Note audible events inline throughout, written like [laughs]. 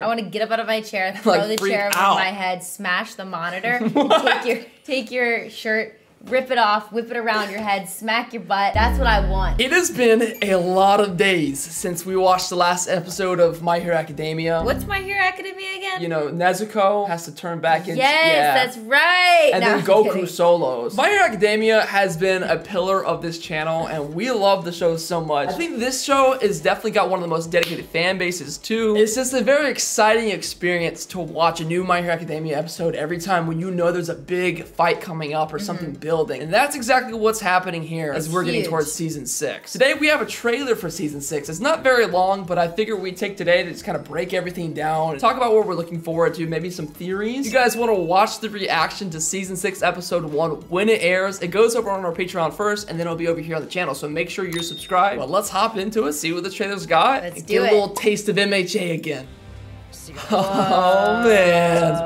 I want to get up out of my chair, [laughs] throw Like, the chair over out. my head, smash the monitor, [laughs] take your take your shirt, rip it off, whip it around your head, smack your butt. That's what I want. It has been a lot of days since we watched the last episode of My Hero Academia. What's My Hero Academia again? You know, Nezuko has to turn back into yes, yeah. that's right. and No, then I'm Goku kidding. solos. My Hero Academia has been a pillar of this channel, and we love the show so much. I think this show has definitely got one of the most dedicated fan bases too. It's just a very exciting experience to watch a new My Hero Academia episode every time when you know there's a big fight coming up or mm-hmm. something building, and that's exactly what's happening here as we're getting towards season six. Today we have a trailer for season six. It's not very long, but I figure we take today to just kind of break everything down, talk about what we're looking forward to, maybe some theories. If you guys want to watch the reaction to season six, episode one when it airs, it goes over on our Patreon first, and then it'll be over here on the channel. So make sure you're subscribed. Well, let's hop into it, see what the trailer's got, Let's do get a little taste of MHA again. [laughs] Oh man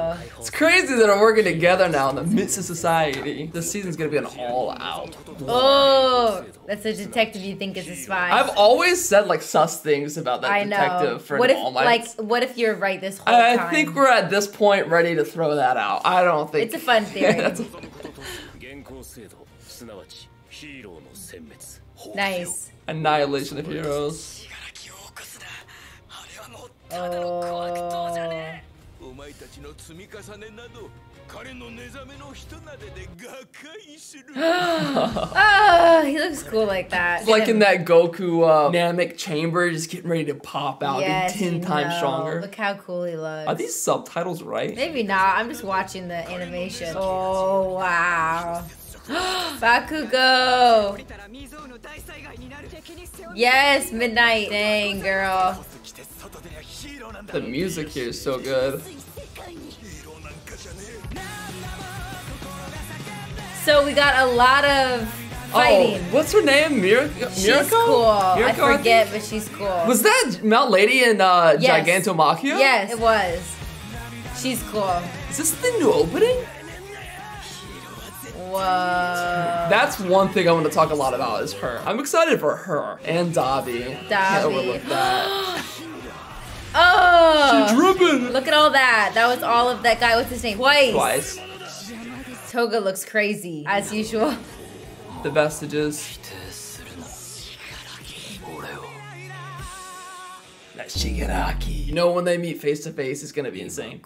crazy that I'm working together now in the midst of society. This season's gonna be an all-out. Oh, that's a detective you think is a spy. I've always said like sus things about that I detective know. for what if, all my. Like, what if you're right this whole I, time? I think we're at this point ready to throw that out. I don't think it's a fun [laughs] theory. nice. Annihilation of heroes. Oh. お前たちの積み重ねなど彼の寝覚めの人なでで瓦解する [gasps] Oh, he looks cool like that. It's like in that Goku uh, dynamic chamber, just getting ready to pop out, yes, being ten you times know. stronger. Look how cool he looks. Are these subtitles right? Maybe not. I'm just watching the animation. Oh wow. [gasps] Bakugo. Yes, midnight. Dang, girl. The music here is so good. So we got a lot of fighting. Oh, what's her name? Mir- Mirko? she's cool. I Mirko, forget, think? but she's cool. Was that Mount Lady in uh, Yes. Gigantomachia? Yes, it was. She's cool. Is this the new opening? Whoa. That's one thing I want to talk a lot about is her. I'm excited for her and Dabi. Can't overlook that. [gasps] Oh. She's dripping. Look at all that. That was all of that guy. What's his name? Twice. Twice. Toga looks crazy as usual. The vestiges. That Shigaraki. You know when they meet face to face, it's gonna be insane.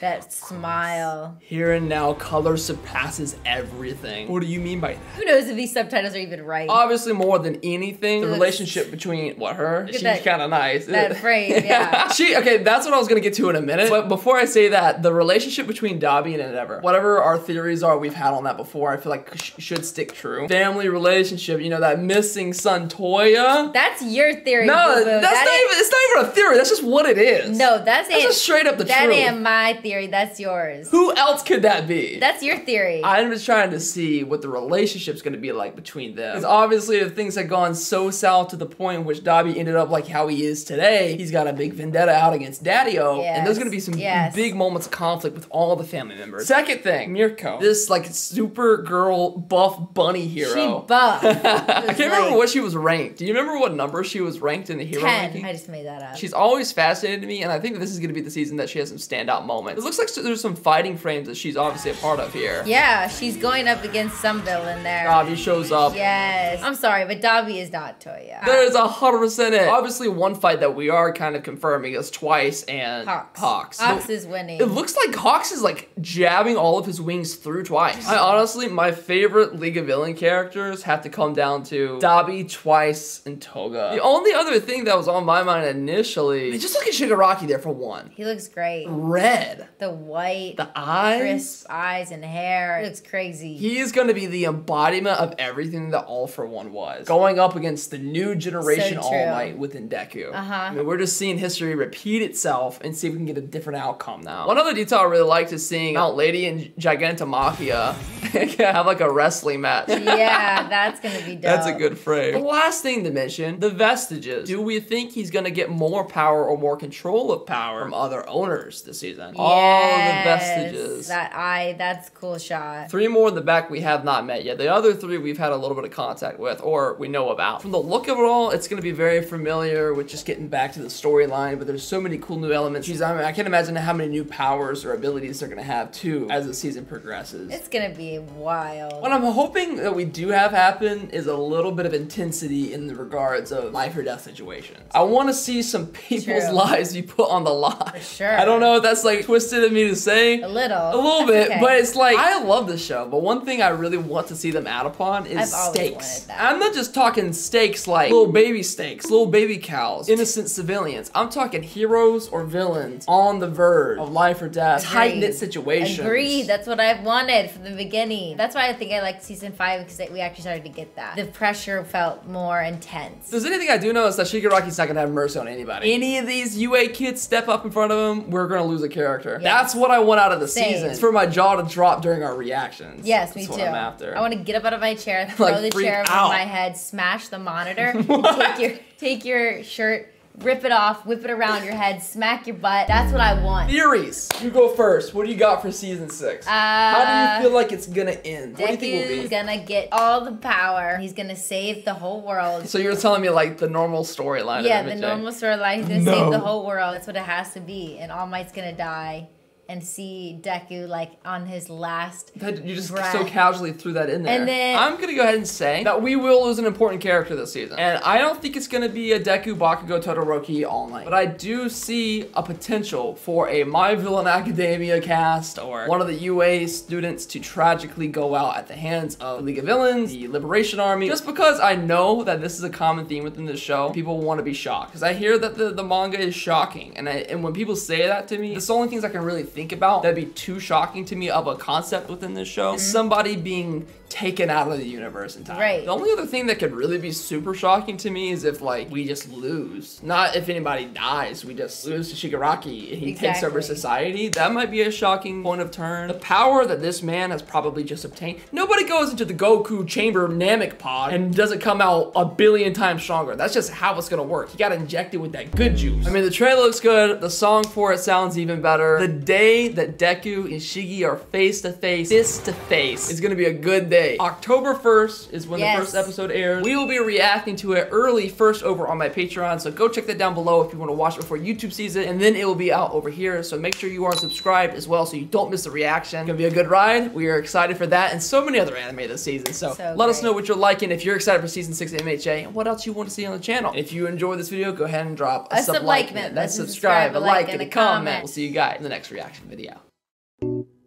That smile. Here and now, color surpasses everything. What do you mean by that? Who knows if these subtitles are even right? Obviously, more than anything, the relationship between what her, she's kind of nice. That [laughs] frame, yeah. she okay. That's what I was gonna get to in a minute. But before I say that, the relationship between Dabi and Endeavor, whatever our theories are, we've had on that before. I feel like sh should stick true. Family relationship, you know, that missing son Toya. That's your theory. No, boo -boo. that's that not even. It's not even a theory. That's just what it is. No, that's, that's it. That's just straight up the that truth ain't my theory. That's yours. Who else could that be? That's your theory. I'm just trying to see what the relationship's gonna be like between them. Because obviously, if things had gone so south to the point in which Dabi ended up like how he is today, he's got a big vendetta out against Daddy-O, and there's gonna be some yes. big moments of conflict with all the family members. Second thing, Mirko, this like super girl buff bunny hero. she buff. [laughs] I can't remember what she was ranked. Do you remember what number she was ranked in the hero Ten. ranking? I just made that up. She's always fascinated me, and I think this is going to be the season that she has some standout moments. It looks like there's some fighting frames that she's obviously a part of here. yeah, she's going up against some villain there. Dabi shows up. Yes. I'm sorry, but Dabi is not Toya. There's a hundred percent it. Obviously, one fight that we are kind of confirming is Twice and Hawks. Hawks. Hawks is winning. It looks like Hawks is like jabbing all of his wings through Twice. I honestly, my favorite League of Villain characters have to come down to Dabi, Twice, and Toga. The only other thing that was on my mind initially, just look at Shigaraki there for one. he looks great. Red, The white, the eyes. crisp eyes and hair. It's crazy. He is going to be the embodiment of everything that All for One was. Going up against the new generation So All. Might within Deku. Uh-huh. I mean, we're just seeing history repeat itself and see if we can get a different outcome now. One other detail I really liked is seeing Mount Lady and Gigantomachia [laughs] have like a wrestling match. yeah, that's gonna be dope. [laughs] That's a good frame. The last thing to mention, the vestiges. Do we think he's gonna get more power or more control of power from other owners this season? man. All the vestiges. That eye, that's cool shot. Three more in the back we have not met yet. The other three we've had a little bit of contact with or we know about. From the look of it all, it's going to be very familiar with just getting back to the storyline, but there's so many cool new elements. Jeez, I, mean, I can't imagine how many new powers or abilities they're going to have too as the season progresses. It's gonna be wild. What I'm hoping that we do have happen is a little bit of intensity in the regards of life or death situations. I want to see some people's True. lives be put on the line. sure. I don't know if that's like twisted of me to say. A little. A little bit, okay. but it's like I love the show. But one thing I really want to see them add upon is I've always steaks. that. I'm not just talking steaks like little baby steaks, little baby cows, innocent civilians. I'm talking heroes or villains on the verge of life or death, tight knit Agreed. situations. Agreed. That's what I've wanted from the beginning. That's why I think I liked season five because we actually started to get that. The pressure felt more intense. If there's anything I do know is that Shigaraki's not gonna have mercy on anybody. Any of these UA kids step up in front of him, we're gonna lose a character. Yeah. That's what I want out of the Same. season. It's for my jaw to drop during our reactions. Yes, me That's too. I'm after. I want to get up out of my chair, [laughs] throw Like, the chair over out. my head, smash the monitor, [laughs] take your take your shirt, rip it off, whip it around your head, smack your butt. That's what I want. Theories. You go first. What do you got for season six? How do Uh, you feel like it's gonna end? What do you think will be? gonna get all the power. He's gonna save the whole world. So you're telling me like the normal storyline? Yeah, of the normal storyline. He's gonna No. save the whole world. That's what it has to be. And All Might's gonna die and see Deku like on his last. That- You just breath. so casually threw that in there. And then- I'm gonna go ahead and say that we will lose an important character this season, and I don't think it's gonna be a Deku Bakugo Todoroki All Might, but I do see a potential for a My Villain Academia cast or one of the UA students to tragically go out at the hands of the League of Villains, the Liberation Army, just because I know that this is a common theme within the show. People want to be shocked because I hear that the, the manga is shocking, and I, and when people say that to me, it's the only things I can really think about that'd be too shocking to me of a concept within this show. is Somebody being taken out of the universe entirely. Right. The only other thing that could really be super shocking to me is if like we just lose. Not if anybody dies, we just lose to Shigaraki and he takes over society. That might be a shocking point of turn. The power that this man has probably just obtained. Nobody goes into the Goku chamber Namek pod and doesn't come out a billion times stronger. That's just how it's gonna work. He got injected with that good juice. I mean, the trailer looks good. The song for it sounds even better. The day that Deku and Shigi are face to face, fist to face, is gonna be a good day. October 1st is when Yes. the first episode airs. We will be reacting to it early first over on my Patreon, so go check that down below if you want to watch it before YouTube sees it, and then it will be out over here. So make sure you are subscribed as well so you don't miss the reaction. It's gonna be a good ride. We are excited for that and so many other anime this season. So, So let us know what you're liking if you're excited for season six of MHA and what else you want to see on the channel. If you enjoyed this video, go ahead and drop a, A sub sub-like-ment. That's That's subscribe, a like, and a comment. comment. We'll see you guys in the next reaction video.